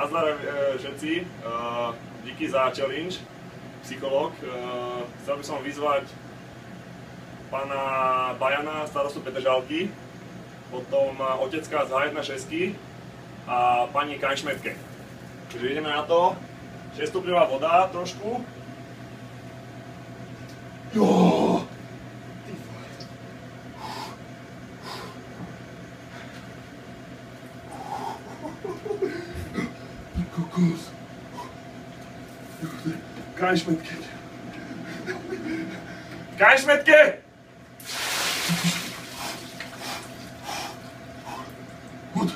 Nazdar e, všetci, e, díky za challenge, psychológ. E, chcel by som vyzvať pána Bajana, starostu Petržalky, potom otecka z H1.6 a pani Kajšmetke. Takže ideme na to. 6 stupňová voda trošku. Kurs. Gar nicht mitgehen. Gar! Gut.